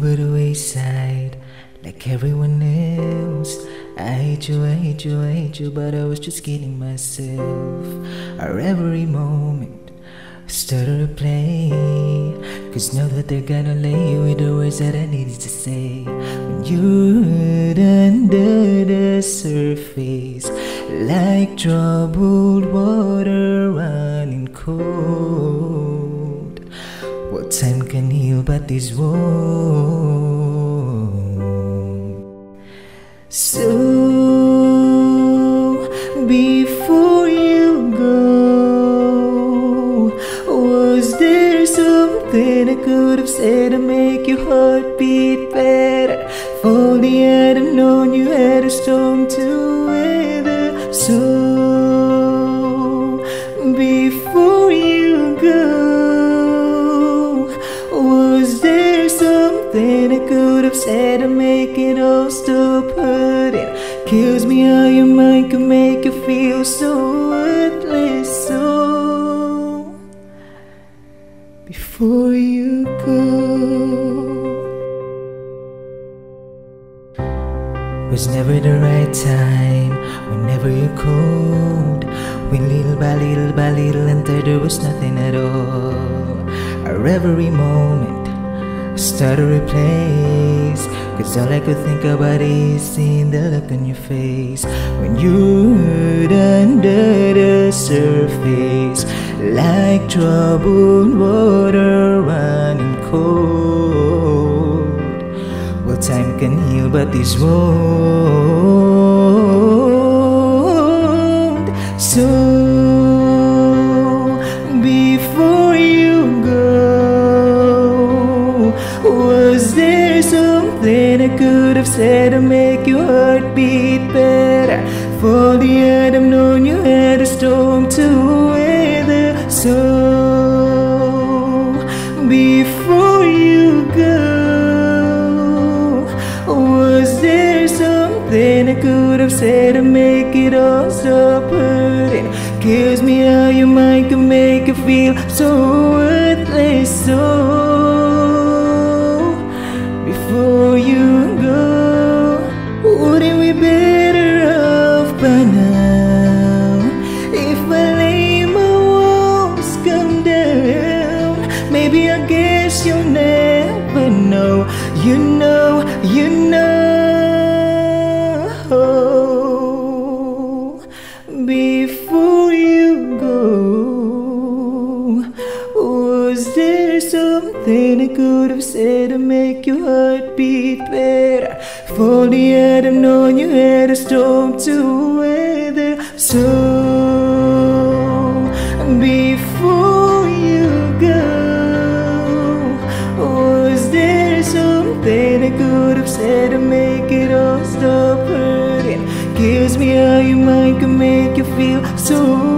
by the wayside like everyone else. I hate you, I hate you, I hate you, but I was just kidding myself. Our every moment started to play. Cause now that they're gonna lay you with the words that I needed to say. When you're under the surface, like troubled water running cold. But this wound? So before you go, was there something I could have said to make your heart beat better? If only I'd have known you had a storm to weather. So could have said to make it all stop hurting? Kills me how your mind can make you feel so worthless. So before you go. Was never the right time, whenever you're cold. When little by little by little until there was nothing at all. Our every moment start to replace. Cause all I could think about is seeing the look on your face when you're under the surface, like troubled water running cold. Well, time can heal, but this won't. Was there something I could have said to make your heart beat better? For the end, I'd have known you had a storm to weather. So, before you go, was there something I could have said to make it all stop hurting? Kills me how your mind can make you feel so worthless. So I guess you'll never know. You know, you know. Before you go, was there something I could have said to make your heart beat better? If only I'd have known you had a storm to weather. So before Said to make it all stop hurting. Gives me how you mind can make you feel so